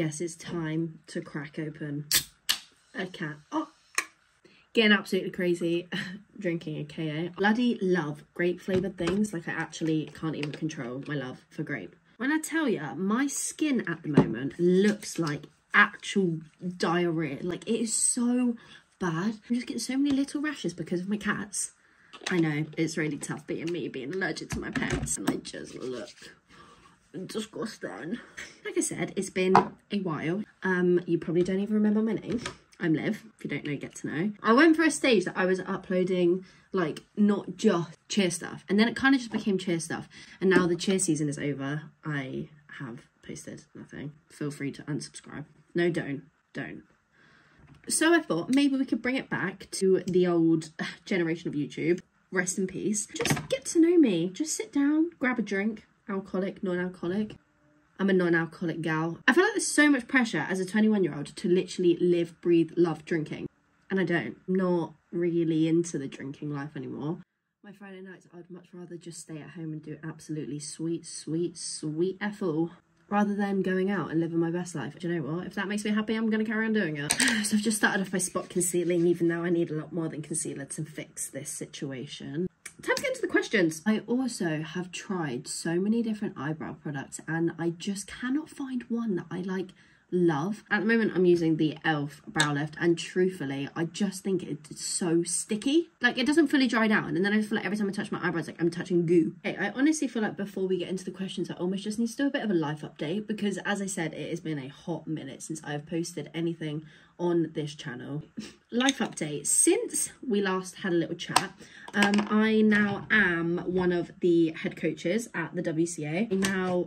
guess it's time to crack open a cat. Oh, getting absolutely crazy drinking a KA. Bloody love grape flavoured things. Like I actually can't even control my love for grape. When I tell you, my skin at the moment looks like actual diarrhea. Like it is so bad. I'm just getting so many little rashes because of my cats. I know, it's really tough being me, being allergic to my pets. And I just look disgusting. Like I said, it's been a while. Um, You probably don't even remember my name. I'm Liv. If you don't know, get to know. I went for a stage that I was uploading like not just cheer stuff and then it kind of just became cheer stuff and now the cheer season is over I have posted nothing feel free to unsubscribe no don't don't so I thought maybe we could bring it back to the old generation of YouTube rest in peace just get to know me just sit down grab a drink alcoholic non-alcoholic I'm a non-alcoholic gal. I feel like there's so much pressure as a 21 year old to literally live, breathe, love drinking. And I don't. I'm not really into the drinking life anymore. My Friday nights, I'd much rather just stay at home and do absolutely sweet, sweet, sweet effle rather than going out and living my best life. Do you know what? If that makes me happy, I'm going to carry on doing it. So I've just started off by spot concealing, even though I need a lot more than concealer to fix this situation time to get into the questions. I also have tried so many different eyebrow products and I just cannot find one that I like love. At the moment, I'm using the e.l.f. Brow Lift, and truthfully, I just think it's so sticky. Like, it doesn't fully dry down, and then I just feel like every time I touch my eyebrows, like I'm touching goo. Okay, I honestly feel like before we get into the questions, I almost just need to do a bit of a life update, because as I said, it has been a hot minute since I've posted anything on this channel. life update. Since we last had a little chat, um, I now am one of the head coaches at the WCA. I now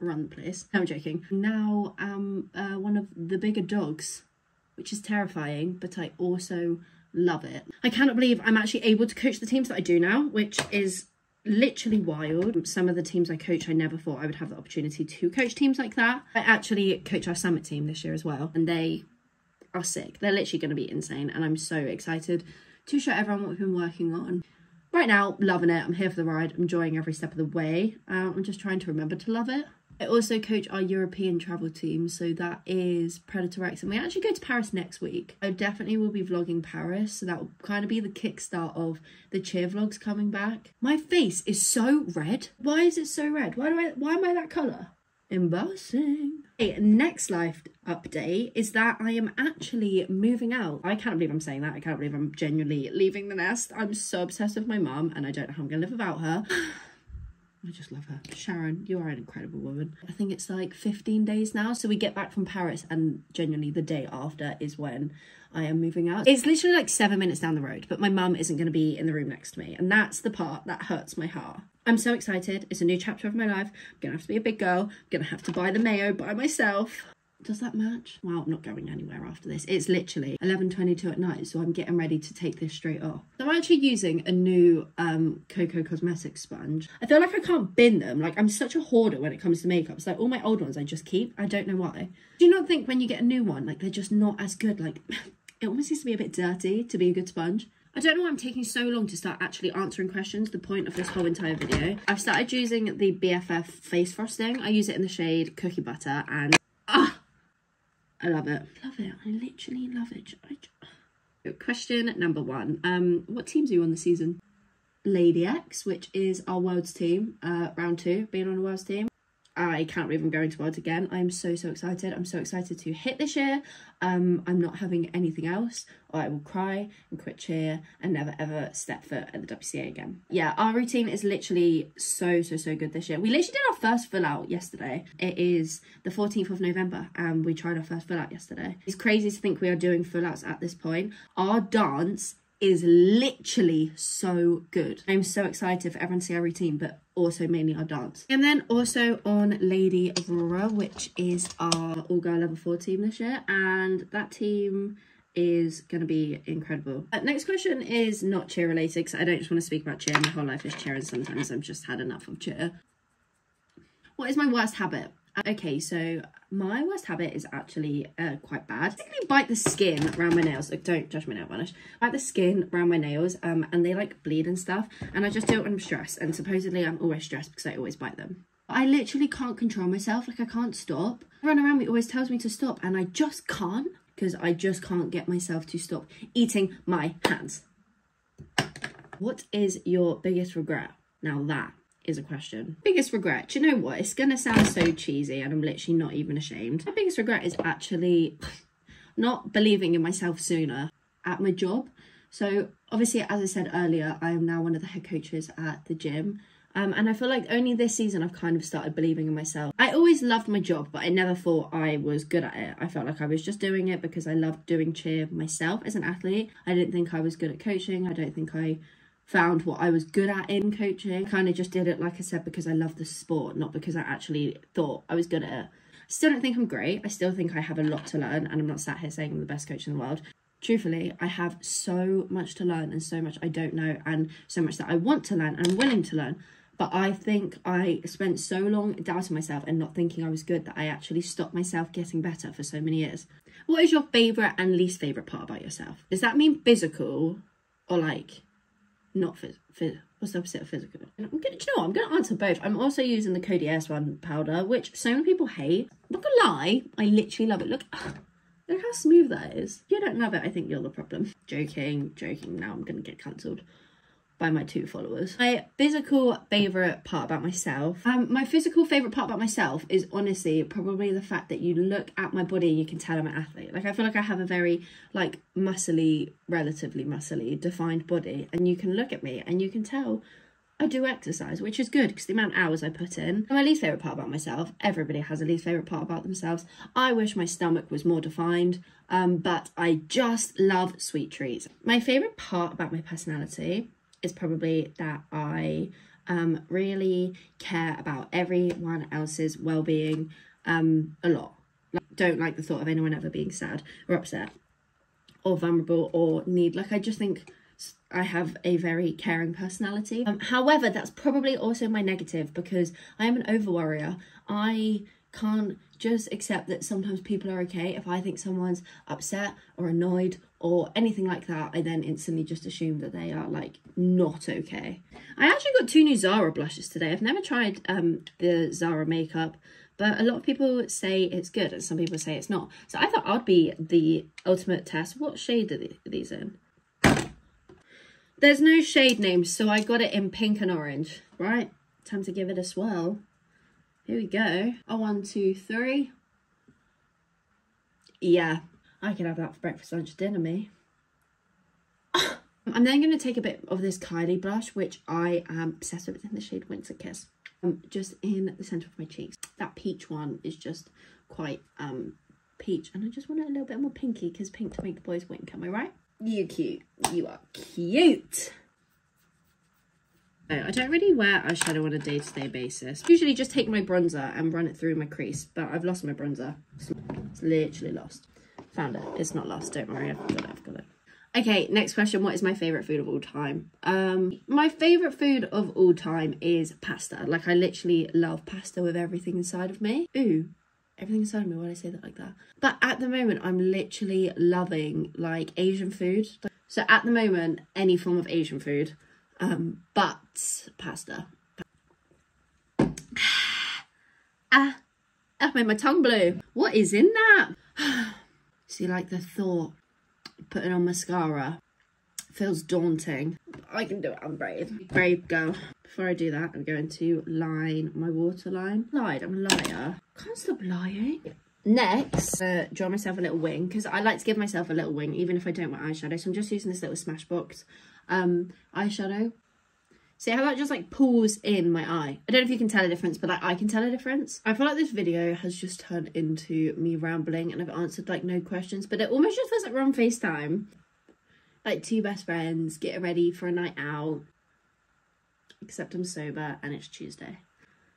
run the place. I'm joking. Now I'm uh, one of the bigger dogs, which is terrifying, but I also love it. I cannot believe I'm actually able to coach the teams that I do now, which is literally wild. Some of the teams I coach, I never thought I would have the opportunity to coach teams like that. I actually coach our summit team this year as well, and they are sick. They're literally going to be insane, and I'm so excited to show everyone what we've been working on. Right now, loving it. I'm here for the ride. I'm enjoying every step of the way. Uh, I'm just trying to remember to love it. I also coach our European travel team, so that is Predator X, and we actually go to Paris next week. I definitely will be vlogging Paris, so that will kind of be the kickstart of the cheer vlogs coming back. My face is so red. Why is it so red? Why do I? Why am I that colour? Embarrassing. Okay, next life update is that I am actually moving out. I can't believe I'm saying that. I can't believe I'm genuinely leaving the nest. I'm so obsessed with my mum and I don't know how I'm going to live without her. I just love her. Sharon, you are an incredible woman. I think it's like 15 days now. So we get back from Paris and genuinely the day after is when I am moving out. It's literally like seven minutes down the road, but my mum isn't going to be in the room next to me. And that's the part that hurts my heart. I'm so excited. It's a new chapter of my life. I'm going to have to be a big girl. I'm going to have to buy the mayo by myself. Does that match? Well, I'm not going anywhere after this. It's literally 11.22 at night, so I'm getting ready to take this straight off. So I'm actually using a new um, Coco Cosmetics sponge. I feel like I can't bin them. Like, I'm such a hoarder when it comes to makeup. It's like all my old ones I just keep. I don't know why. Do you not think when you get a new one, like, they're just not as good? Like, it almost seems to be a bit dirty to be a good sponge. I don't know why I'm taking so long to start actually answering questions, the point of this whole entire video. I've started using the BFF face frosting. I use it in the shade Cookie Butter and ah, I love it. Love it. I literally love it. I... Question number one. Um, what teams are you on the season? Lady X, which is our Worlds team, uh, round two, being on a Worlds team. I can't even go into words again. I'm so, so excited. I'm so excited to hit this year. Um, I'm not having anything else or I will cry and quit cheer and never ever step foot at the WCA again. Yeah, our routine is literally so, so, so good this year. We literally did our first full out yesterday. It is the 14th of November and we tried our first full out yesterday. It's crazy to think we are doing full outs at this point. Our dance is literally so good. I'm so excited for everyone to see our routine, but also mainly our dance. And then also on Lady Aurora, which is our all-girl level 4 team this year. And that team is going to be incredible. Uh, next question is not cheer related because I don't just want to speak about cheer. My whole life is cheer and sometimes I've just had enough of cheer. What is my worst habit? Okay, so my worst habit is actually uh, quite bad. I bite the skin around my nails. Like, don't judge my nail varnish. Bite the skin around my nails um, and they like bleed and stuff. And I just do it when I'm stressed. And supposedly I'm always stressed because I always bite them. I literally can't control myself. Like I can't stop. Everyone around me always tells me to stop and I just can't because I just can't get myself to stop eating my hands. What is your biggest regret? Now that is a question. Biggest regret. You know what? It's to sound so cheesy and I'm literally not even ashamed. My biggest regret is actually not believing in myself sooner at my job. So obviously, as I said earlier, I am now one of the head coaches at the gym. Um, and I feel like only this season I've kind of started believing in myself. I always loved my job, but I never thought I was good at it. I felt like I was just doing it because I loved doing cheer myself as an athlete. I didn't think I was good at coaching. I don't think I found what I was good at in coaching. Kind of just did it, like I said, because I love the sport, not because I actually thought I was good at it. Still don't think I'm great. I still think I have a lot to learn, and I'm not sat here saying I'm the best coach in the world truthfully, I have so much to learn and so much I don't know, and so much that I want to learn and I'm willing to learn. But I think I spent so long doubting myself and not thinking I was good that I actually stopped myself getting better for so many years. What is your favourite and least favourite part about yourself? Does that mean physical or like not physical? What's the opposite of physical? I'm gonna, you know? I'm gonna answer both. I'm also using the Cody S1 powder, which so many people hate. Not gonna lie, I literally love it. Look, look how smooth that is. If you don't love it, I think you're the problem. Joking, joking. Now I'm gonna get cancelled by my two followers. My physical favourite part about myself, um, my physical favourite part about myself is honestly probably the fact that you look at my body and you can tell I'm an athlete. Like I feel like I have a very like muscly, relatively muscly defined body and you can look at me and you can tell I do exercise, which is good because the amount of hours I put in. My least favourite part about myself, everybody has a least favourite part about themselves. I wish my stomach was more defined, um, but I just love sweet treats. My favourite part about my personality is probably that I um, really care about everyone else's well-being um, a lot. Like, don't like the thought of anyone ever being sad or upset or vulnerable or need. Like I just think I have a very caring personality. Um, however, that's probably also my negative because I am an over worrier. I can't just accept that sometimes people are okay. If I think someone's upset or annoyed or anything like that, I then instantly just assume that they are like not okay. I actually got two new Zara blushes today. I've never tried um, the Zara makeup, but a lot of people say it's good and some people say it's not. So I thought I'd be the ultimate test. What shade are these in? There's no shade names, so I got it in pink and orange. Right, time to give it a swirl. Here we go. Oh, one, two, three. Yeah, I can have that for breakfast, lunch, dinner, me. I'm then going to take a bit of this Kylie blush, which I am obsessed with in the shade Winter Kiss. Um, just in the centre of my cheeks. That peach one is just quite um peach. And I just want it a little bit more pinky because pink to make the boys wink, am I right? You cute. You are cute. I don't really wear eyeshadow on a day-to-day -day basis. Usually just take my bronzer and run it through my crease, but I've lost my bronzer. It's literally lost. Found it. It's not lost. Don't worry. I've got it. I've got it. Okay, next question. What is my favourite food of all time? Um, my favourite food of all time is pasta. Like, I literally love pasta with everything inside of me. Ooh, everything inside of me. Why did I say that like that? But at the moment, I'm literally loving, like, Asian food. So at the moment, any form of Asian food. Um, but pasta. ah, that made my tongue blue. What is in that? See, like the thought, putting on mascara feels daunting. I can do it, I'm brave. Brave girl. Before I do that, I'm going to line my waterline. Lied, I'm a liar. Can't stop lying. Next, uh, draw myself a little wing because I like to give myself a little wing even if I don't wear eyeshadow. So I'm just using this little Smashbox um, eyeshadow. See how that just like pulls in my eye. I don't know if you can tell a difference, but like I can tell a difference. I feel like this video has just turned into me rambling and I've answered like no questions, but it almost just feels like we're on FaceTime. Like two best friends getting ready for a night out. Except I'm sober and it's Tuesday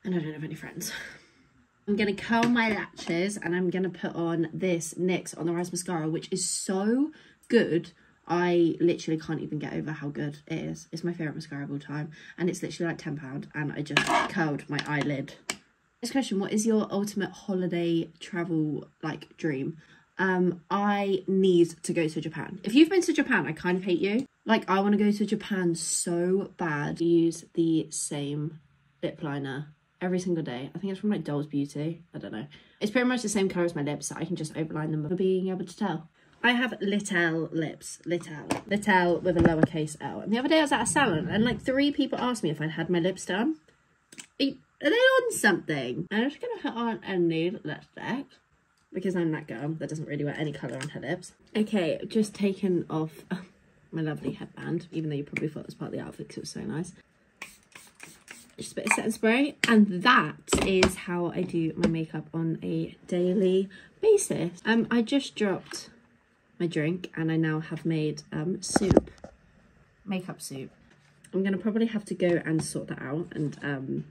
and I don't have any friends. I'm going to curl my lashes and I'm going to put on this NYX On The Rise Mascara, which is so good. I literally can't even get over how good it is. It's my favourite mascara of all time. And it's literally like £10 and I just curled my eyelid. Next question, what is your ultimate holiday travel like dream? Um, I need to go to Japan. If you've been to Japan, I kind of hate you. Like I want to go to Japan so bad. Use the same lip liner every single day. I think it's from like Dolls Beauty. I don't know. It's pretty much the same colour as my lips, so I can just overline them for being able to tell. I have Littell lips, Littell, Littell with a lowercase L. And the other day I was at a salon and like three people asked me if I'd had my lips done. Are, they on something? I'm just gonna put on a nude lipstick because I'm that girl that doesn't really wear any colour on her lips. Okay, just taken off my lovely headband, even though you probably thought it was part of the outfit because it was so nice. Just a bit of setting spray. And that is how I do my makeup on a daily basis. Um, I just dropped my drink and I now have made um, soup, makeup soup. I'm going to probably have to go and sort that out and um,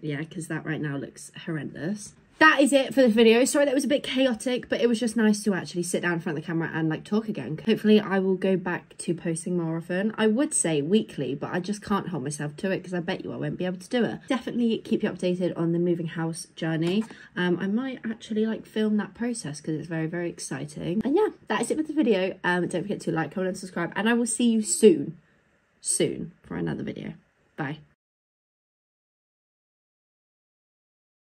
yeah, because that right now looks horrendous that is it for this video. Sorry that was a bit chaotic, but it was just nice to actually sit down in front of the camera and like talk again. Hopefully I will go back to posting more often. I would say weekly, but I just can't hold myself to it because I bet you I won't be able to do it. Definitely keep you updated on the moving house journey. Um, I might actually like film that process because it's very, very exciting. And yeah, that is it with the video. Um, don't forget to like, comment and subscribe and I will see you soon, soon for another video. Bye.